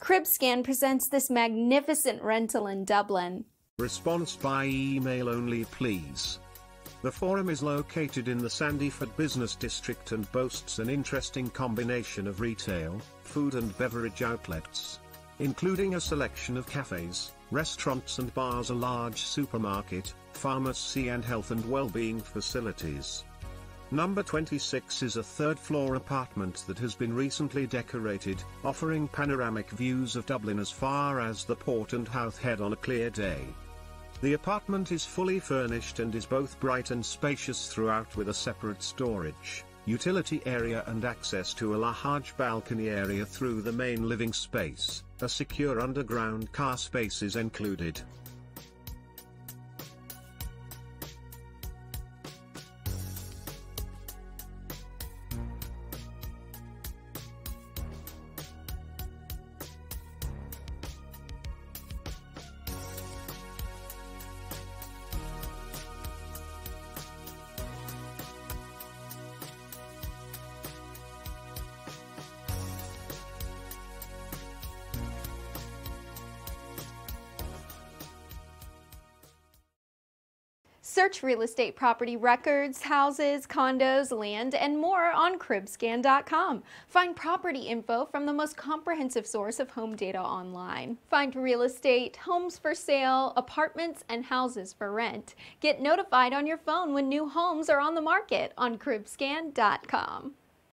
CribScan presents this magnificent rental in Dublin. Response by email only please. The forum is located in the Sandyford Business District and boasts an interesting combination of retail, food and beverage outlets, including a selection of cafes, restaurants and bars a large supermarket, pharmacy and health and well-being facilities. Number 26 is a third-floor apartment that has been recently decorated, offering panoramic views of Dublin as far as the port and Howth Head on a clear day. The apartment is fully furnished and is both bright and spacious throughout with a separate storage, utility area and access to a large balcony area through the main living space. A secure underground car space is included. Search real estate property records, houses, condos, land, and more on cribscan.com. Find property info from the most comprehensive source of home data online. Find real estate, homes for sale, apartments, and houses for rent. Get notified on your phone when new homes are on the market on cribscan.com.